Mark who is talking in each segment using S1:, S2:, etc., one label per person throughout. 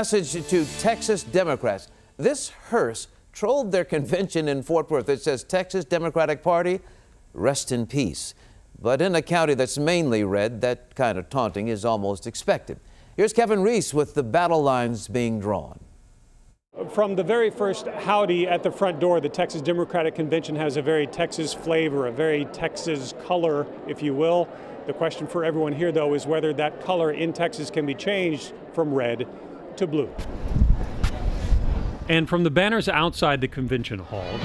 S1: Message to Texas Democrats. This hearse trolled their convention in Fort Worth. It says Texas Democratic Party, rest in peace. But in a county that's mainly red, that kind of taunting is almost expected. Here's Kevin Reece with the battle lines being drawn.
S2: From the very first howdy at the front door, the Texas Democratic Convention has a very Texas flavor, a very Texas color, if you will. The question for everyone here, though, is whether that color in Texas can be changed from red to blue. And from the banners outside the convention hall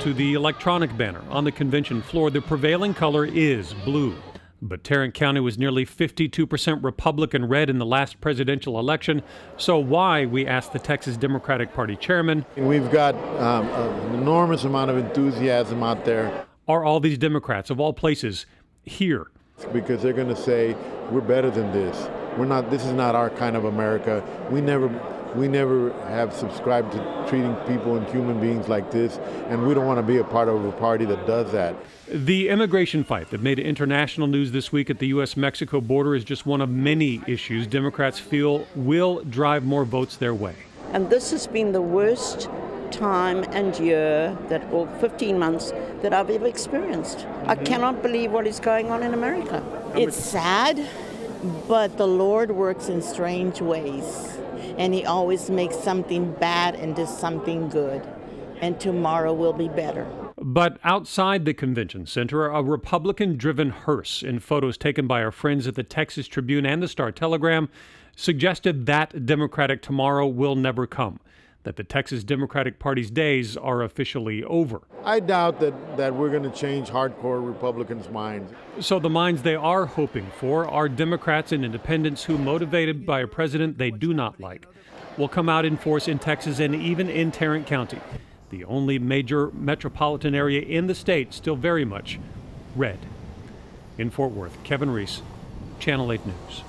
S2: to the electronic banner on the convention floor, the prevailing color is blue. But Tarrant County was nearly 52% Republican red in the last presidential election. So, why, we asked the Texas Democratic Party chairman.
S3: We've got um, an enormous amount of enthusiasm out there.
S2: Are all these Democrats, of all places, here?
S3: Because they're going to say, we're better than this. We're not, this is not our kind of America. We never we never have subscribed to treating people and human beings like this, and we don't want to be a part of a party that does that.
S2: The immigration fight that made international news this week at the U.S. Mexico border is just one of many issues Democrats feel will drive more votes their way.
S4: And this has been the worst time and year that, or 15 months, that I've ever experienced. Mm-hmm. I cannot believe what is going on in America.
S5: It's sad, but the Lord works in strange ways and He always makes something bad into something good. And tomorrow will be better.
S2: But outside the convention center, a Republican driven hearse in photos taken by our friends at the Texas Tribune and the Star Telegram suggested that Democratic tomorrow will never come that the Texas Democratic Party's days are officially over.
S3: I doubt that, that we're going to change hardcore Republicans' minds.
S2: So the minds they are hoping for are Democrats and independents who, motivated by a president they do not like, will come out in force in Texas and even in Tarrant County, the only major metropolitan area in the state still very much red. In Fort Worth, Kevin Reece, Channel 8 News.